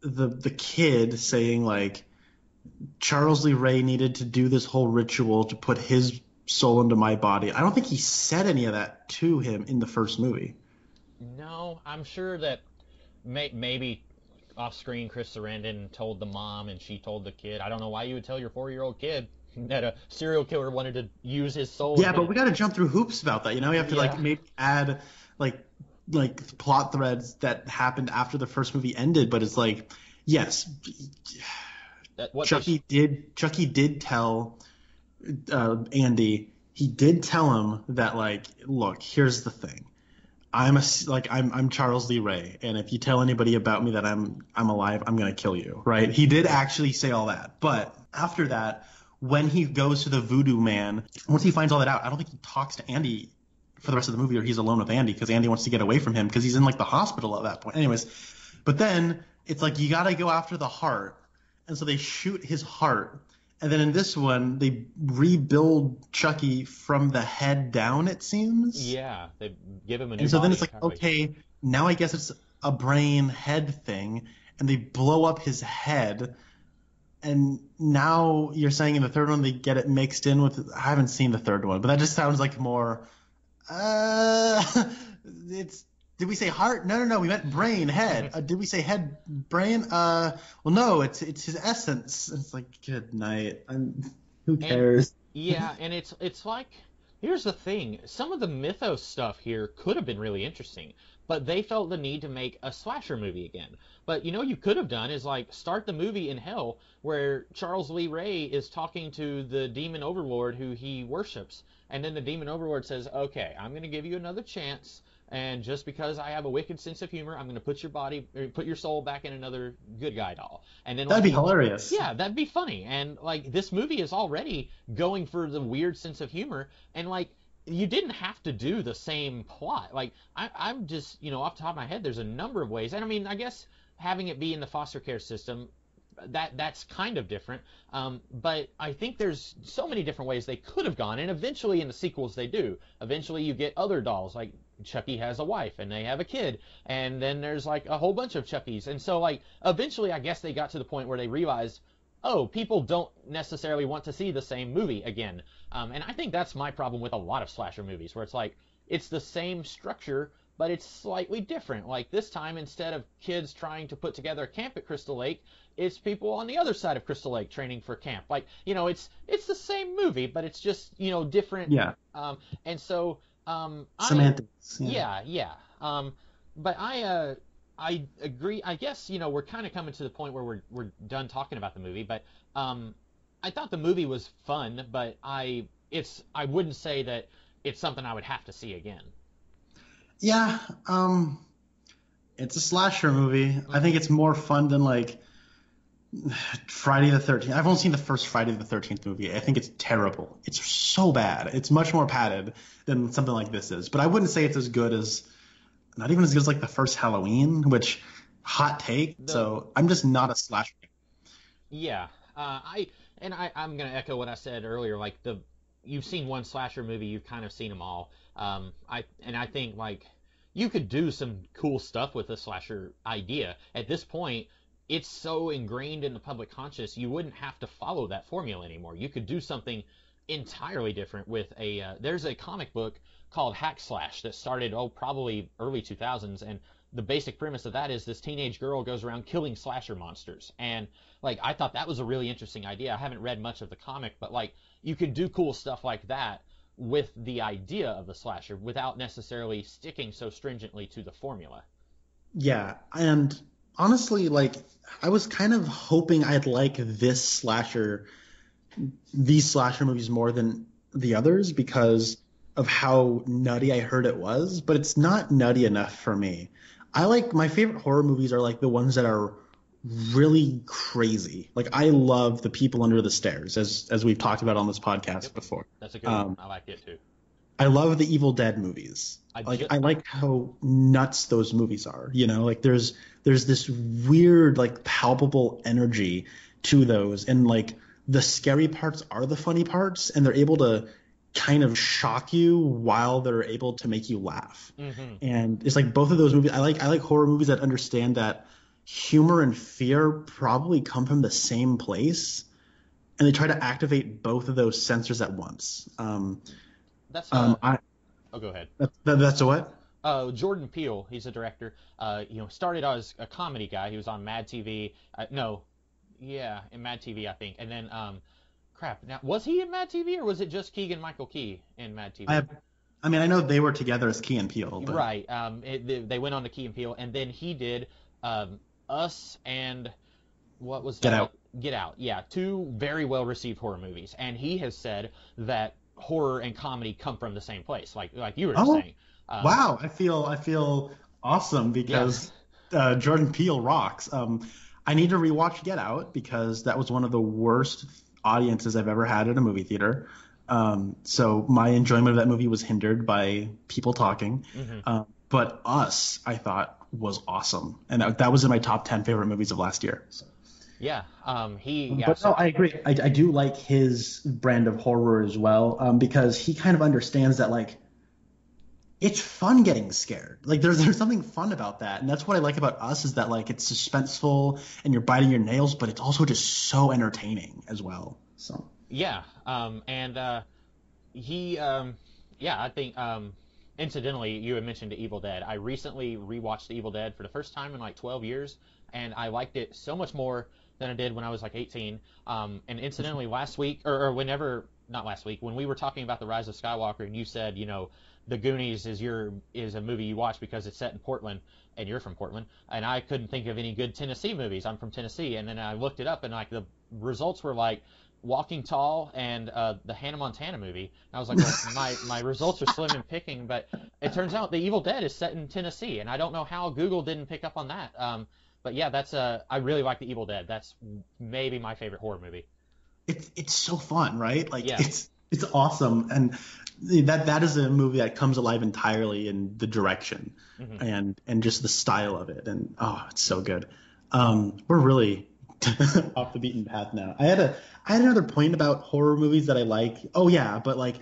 the the kid saying like Charles Lee Ray needed to do this whole ritual to put his soul into my body. I don't think he said any of that to him in the first movie. No, I'm sure that may, maybe off screen Chris Sarandon told the mom and she told the kid. I don't know why you would tell your four year old kid that a serial killer wanted to use his soul. Yeah, but we got to jump through hoops about that. You know, we have to yeah. like maybe add like like plot threads that happened after the first movie ended. But it's like, yes, Chucky did Chucky did tell uh, Andy. He did tell him that like, look, here's the thing. I'm a like I'm I'm Charles Lee Ray, and if you tell anybody about me that I'm I'm alive, I'm gonna kill you. Right? He did actually say all that, but after that, when he goes to the Voodoo Man, once he finds all that out, I don't think he talks to Andy for the rest of the movie, or he's alone with Andy because Andy wants to get away from him because he's in like the hospital at that point. Anyways, but then it's like you gotta go after the heart, and so they shoot his heart. And then in this one, they rebuild Chucky from the head down. It seems. Yeah, they give him a new. And so then it's like, okay, now I guess it's a brain head thing, and they blow up his head. And now you're saying in the third one they get it mixed in with. I haven't seen the third one, but that just sounds like more uh, it's. Did we say heart? No, no, no. We meant brain, head. Uh, did we say head, brain? Uh, well, no. It's it's his essence. It's like good night. I'm, who cares? And, yeah, and it's it's like here's the thing. Some of the mythos stuff here could have been really interesting, but they felt the need to make a slasher movie again. But you know, you could have done is like start the movie in hell where Charles Lee Ray is talking to the demon overlord who he worships, and then the demon overlord says, "Okay, I'm going to give you another chance." And just because I have a wicked sense of humor, I'm going to put your body, er, put your soul back in another good guy doll. And then that'd like, be hilarious. Yeah, that'd be funny. And like this movie is already going for the weird sense of humor, and like you didn't have to do the same plot. Like I, I'm just, you know, off the top of my head, there's a number of ways. And I mean, I guess having it be in the foster care system that that's kind of different. Um, but I think there's so many different ways they could have gone, and eventually in the sequels they do. Eventually you get other dolls like Chucky has a wife and they have a kid, and then there's like a whole bunch of Chuckies, and so like eventually I guess they got to the point where they realized oh, people don't necessarily want to see the same movie again. Um, and I think that's my problem with a lot of slasher movies, where it's like it's the same structure, but it's slightly different. Like this time, instead of kids trying to put together a camp at Crystal Lake, it's people on the other side of Crystal Lake training for camp. Like you know, it's it's the same movie, but it's just you know different. Yeah. Um, and so um, semantics. I, yeah, yeah. yeah. Um, but I uh, I agree. I guess you know we're kind of coming to the point where we're we're done talking about the movie, but um, I thought the movie was fun, but I it's I wouldn't say that it's something I would have to see again. Yeah, um, it's a slasher movie. Mm-hmm. I think it's more fun than like Friday the 13th. I've only seen the first Friday the 13th movie. I think it's terrible. It's so bad. It's much more padded than something like this is. But I wouldn't say it's as good as, not even as good as like the first Halloween, which hot take. The, so I'm just not a slasher. Yeah, uh, I and I I'm gonna echo what I said earlier. Like the you've seen one slasher movie, you've kind of seen them all. Um, I and I think like you could do some cool stuff with a slasher idea. At this point, it's so ingrained in the public conscious, you wouldn't have to follow that formula anymore. You could do something entirely different with a. Uh, there's a comic book called Hack Slash that started oh probably early 2000s, and the basic premise of that is this teenage girl goes around killing slasher monsters, and like I thought that was a really interesting idea. I haven't read much of the comic, but like you could do cool stuff like that with the idea of the slasher without necessarily sticking so stringently to the formula. Yeah, and honestly, like I was kind of hoping I'd like this slasher, these slasher movies more than the others because of how nutty I heard it was, but it's not nutty enough for me. I like my favorite horror movies are like the ones that are really crazy. Like I love The People Under the Stairs, as as we've talked about on this podcast yep. before. That's a good um, one. I like it too. I love the Evil Dead movies. I like just, I like how nuts those movies are. You know, like there's there's this weird like palpable energy to those, and like the scary parts are the funny parts, and they're able to kind of shock you while they're able to make you laugh. Mm-hmm. And it's like both of those movies. I like I like horror movies that understand that humor and fear probably come from the same place, and they try to activate both of those sensors at once. Um, that's um, uh, I. Oh, go ahead. That, that, that's a what? Uh, Jordan Peele, he's a director. Uh, you know, started as a comedy guy. He was on Mad TV. Uh, no, yeah, in Mad TV, I think. And then, um, crap. Now, was he in Mad TV or was it just Keegan Michael Key in Mad TV? I I mean, I know they were together as Key and Peele. But... Right. Um, it, they went on to Key and Peele, and then he did um, us and what was that? Get Out. Get Out. Yeah, two very well received horror movies, and he has said that horror and comedy come from the same place, like like you were oh, saying. Um, wow, I feel I feel awesome because yes. uh, Jordan Peele rocks. Um, I need to rewatch Get Out because that was one of the worst audiences I've ever had at a movie theater. Um, so my enjoyment of that movie was hindered by people talking. Mm-hmm. Uh, but Us, I thought, was awesome, and that, that was in my top ten favorite movies of last year. So. Yeah, um, he. Yeah, but so, no, I agree. I, I, do like his brand of horror as well, um, because he kind of understands that like it's fun getting scared. Like there's there's something fun about that, and that's what I like about us is that like it's suspenseful and you're biting your nails, but it's also just so entertaining as well. So. Yeah, um, and uh, he, um, yeah, I think um, incidentally, you had mentioned the Evil Dead. I recently rewatched the Evil Dead for the first time in like 12 years, and I liked it so much more than I did when I was like 18. Um, and incidentally, last week or, or whenever, not last week, when we were talking about the Rise of Skywalker, and you said, you know, the Goonies is your is a movie you watch because it's set in Portland, and you're from Portland, and I couldn't think of any good Tennessee movies. I'm from Tennessee, and then I looked it up, and like the results were like Walking Tall and uh, the Hannah Montana movie. And I was like, well, my my results are slim and picking, but it turns out The Evil Dead is set in Tennessee, and I don't know how Google didn't pick up on that. Um, but yeah, that's uh, I really like The Evil Dead. That's maybe my favorite horror movie. It's it's so fun, right? Like yeah. it's it's awesome, and that that is a movie that comes alive entirely in the direction mm-hmm. and and just the style of it, and oh, it's so good. Um, we're really off the beaten path now. I had a I had another point about horror movies that I like. Oh yeah, but like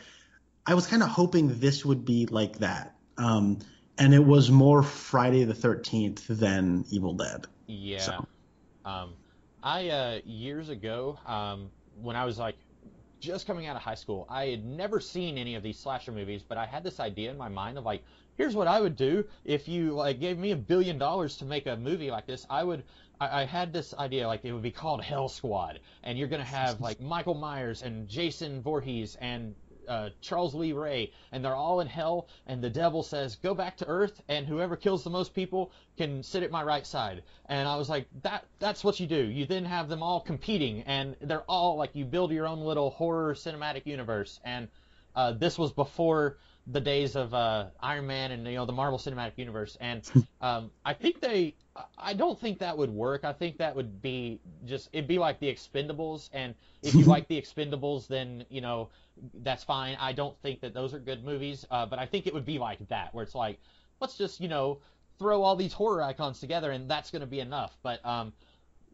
I was kind of hoping this would be like that. Um, and it was more Friday the 13th than Evil Dead. Yeah. So. Um, I uh, years ago, um, when I was like just coming out of high school, I had never seen any of these slasher movies, but I had this idea in my mind of like, here's what I would do if you like gave me a billion dollars to make a movie like this. I would. I, I had this idea like it would be called Hell Squad, and you're gonna have like Michael Myers and Jason Voorhees and uh, Charles Lee Ray, and they're all in hell, and the devil says, "Go back to Earth, and whoever kills the most people can sit at my right side." And I was like, "That that's what you do. You then have them all competing, and they're all like you build your own little horror cinematic universe." And uh, this was before the days of uh, Iron Man and you know the Marvel Cinematic Universe, and um, I think they. I don't think that would work. I think that would be just it'd be like the Expendables, and if you like the Expendables, then you know that's fine. I don't think that those are good movies, uh, but I think it would be like that, where it's like, let's just you know throw all these horror icons together, and that's going to be enough. But um,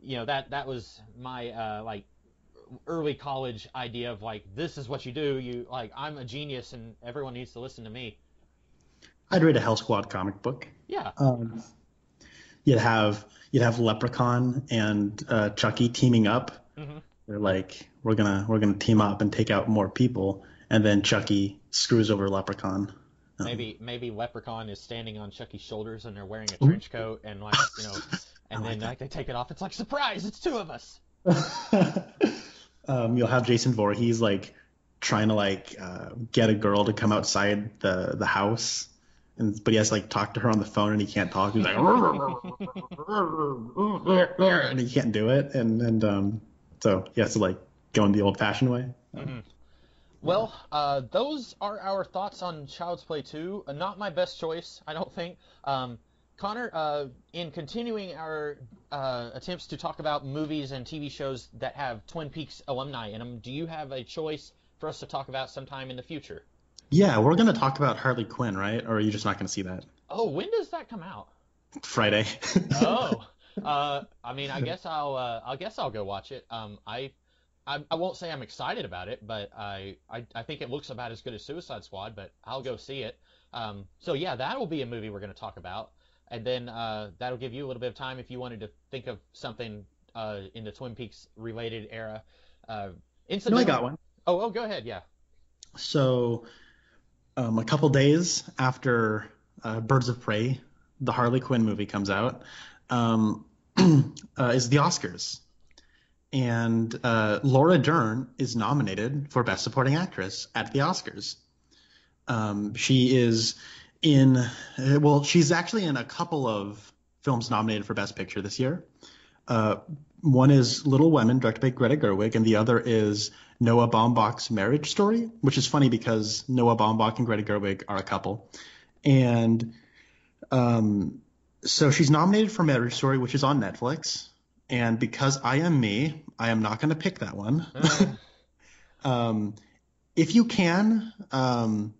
you know that that was my uh, like early college idea of like this is what you do. You like I'm a genius, and everyone needs to listen to me. I'd read a Hell Squad comic book. Yeah. Um, you'd have you'd have Leprechaun and uh, Chucky teaming up. hmm They're like, we're gonna we're gonna team up and take out more people, and then Chucky screws over Leprechaun. Um, Maybe maybe Leprechaun is standing on Chucky's shoulders, and they're wearing a trench coat, and like you know, and like then like they take it off. It's like surprise! It's two of us. um, you'll have Jason Voorhees like trying to like uh, get a girl to come outside the the house, and but he has to like talk to her on the phone and he can't talk. He's like, and he can't do it, and and um, so he has to like go in the old fashioned way. Well, uh, those are our thoughts on Child's Play 2. Uh, not my best choice, I don't think. Um, Connor, uh, in continuing our uh, attempts to talk about movies and TV shows that have Twin Peaks alumni in them, do you have a choice for us to talk about sometime in the future? Yeah, we're gonna talk about Harley Quinn, right? Or are you just not gonna see that Oh, when does that come out? Friday? Oh, uh, I mean, I guess I'll, uh, I guess I'll go watch it. Um, I, I, I won't say I'm excited about it, but I, I, I think it looks about as good as Suicide Squad. But I'll go see it. Um, so yeah, that'll be a movie we're going to talk about, and then uh, that'll give you a little bit of time if you wanted to think of something uh, in the Twin Peaks related era. Uh, no, I got one. Oh, oh, go ahead. Yeah. So, um, a couple days after uh, Birds of Prey, the Harley Quinn movie comes out, um, uh, is the Oscars. And uh, Laura Dern is nominated for Best Supporting Actress at the Oscars. Um, she is in, uh, well, she's actually in a couple of films nominated for Best Picture this year. Uh, one is Little Women, directed by Greta Gerwig, and the other is Noah Baumbach's Marriage Story, which is funny because Noah Baumbach and Greta Gerwig are a couple. And um, so she's nominated for Marriage Story, which is on Netflix. And because I am me, I am not going to pick that one. um, if you can, um,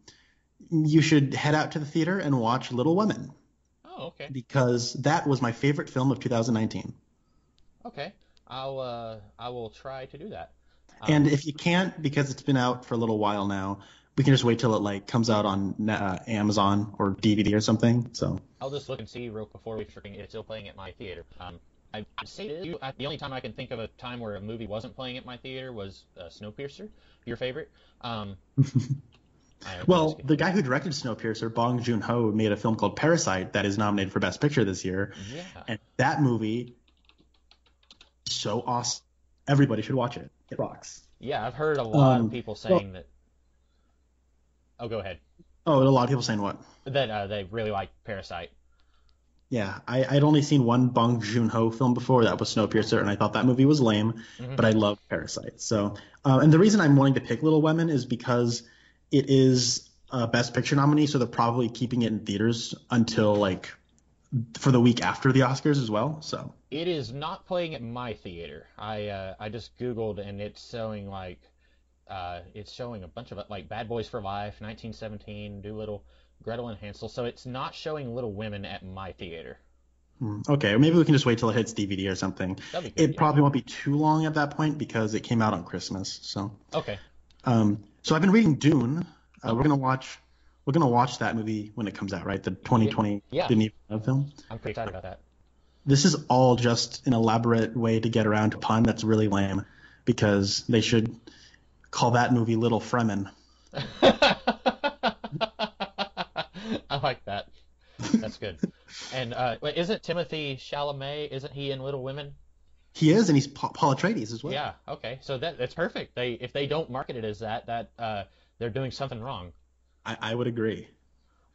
you should head out to the theater and watch Little Women Oh, okay. because that was my favorite film of 2019. Okay. I'll, uh, I will try to do that. And Um, if you can't, because it's been out for a little while now, we can just wait till it like comes out on uh, Amazon or DVD or something. So I'll just look and see real before we freaking it's still playing at my theater. Um, I I'd say you, I, the only time I can think of a time where a movie wasn't playing at my theater was uh, Snowpiercer, your favorite. Um, Well, the guy who directed Snowpiercer, Bong Joon Ho, made a film called Parasite that is nominated for Best Picture this year, yeah, and that movie is so awesome. Everybody should watch it. It rocks. yeah, I've heard a lot Um, of people saying that. Oh, go ahead. Oh, a lot of people saying what? That uh, they really like Parasite. Yeah, I, I'd only seen one Bong Joon Ho film before. That was Snowpiercer, and I thought that movie was lame. Mhm. But I love Parasite. So, uh, and the reason I'm wanting to pick Little Women is because it is a Best Picture nominee, so they're probably keeping it in theaters until like for the week after the Oscars as well. So, It is not playing at my theater. I uh, I just googled and it's showing like uh, it's showing a bunch of like Bad Boys for Life, 1917, Dolittle, Gretel and Hansel. So it's not showing Little Women at my theater. hmm, okay, maybe we can just wait till it hits DVD or something. Good. It probably won't be too long at that point because it came out on Christmas. So. Okay. um, so I've been reading Dune. Uh, we're gonna watch. We're gonna watch that movie when it comes out, right? The 2020 Yeah. Denis Villeneuve film. I'm pretty excited about that. This is all just an elaborate way to get around a pun that's really lame, because they should call that movie Little Fremen. I like that. That's good. and uh, wait, isn't Timothée Chalamet? Isn't he in Little Women? He is, and he's pa- Paul Atreides as well. Yeah. Okay. So that that's perfect. They if they don't market it as that, that uh, they're doing something wrong. I, I would agree.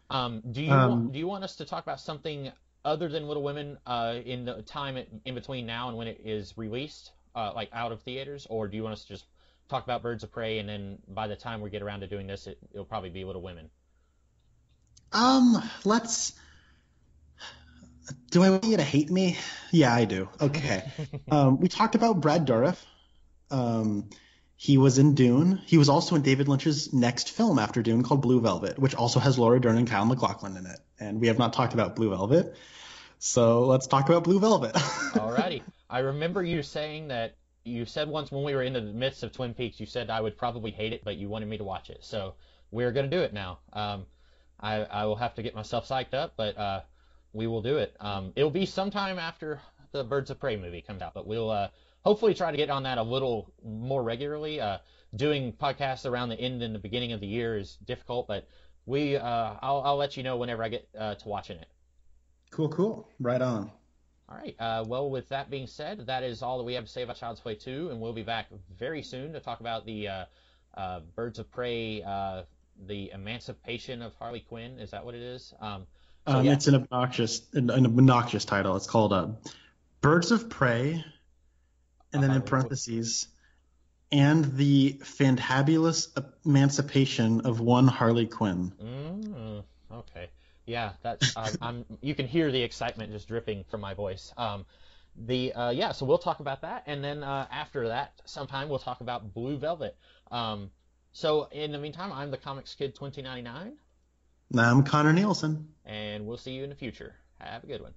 Um, do you Um, do you want us to talk about something other than Little Women uh, in the time in, between now and when it is released, uh, like out of theaters, or do you want us to just talk about Birds of Prey and then by the time we get around to doing this, it, it'll probably be Little Women? Um, let's. Do I want you to hate me? Yeah, I do. Okay. um, we talked about Brad Dourif. Um, he was in Dune. He was also in David Lynch's next film after Dune called Blue Velvet, which also has Laura Dern and Kyle MacLachlan in it. And we have not talked about Blue Velvet. So let's talk about Blue Velvet. Alrighty. I remember you saying that you said once when we were in the midst of Twin Peaks, you said I would probably hate it, but you wanted me to watch it. So we're gonna do it now. Um, I, I will have to get myself psyched up, but uh, we will do it. Um, it'll be sometime after the Birds of Prey movie comes out, but we'll uh, hopefully try to get on that a little more regularly. Uh, doing podcasts around the end and the beginning of the year is difficult, but we uh, I'll, I'll let you know whenever I get uh, to watching it. cool, cool. Right on. All right. Uh, well, with that being said, that is all that we have to say about Child's Play 2, and we'll be back very soon to talk about the uh, uh, Birds of Prey, uh, the Emancipation of Harley Quinn. Is that what it is? Um, so, Um, yeah. It's an obnoxious, an, an obnoxious title. It's called uh, Birds of Prey, and then in Uh-huh. parentheses, and the fantabulous emancipation of one Harley Quinn. Mm, okay. Yeah, that's I'm, I'm. You can hear the excitement just dripping from my voice. Um, the uh, yeah, so we'll talk about that, and then uh, after that, sometime we'll talk about Blue Velvet. Um, so in the meantime, I'm the Comixkid 2099, I'm Connor Nielsen. and we'll see you in the future. Have a good one.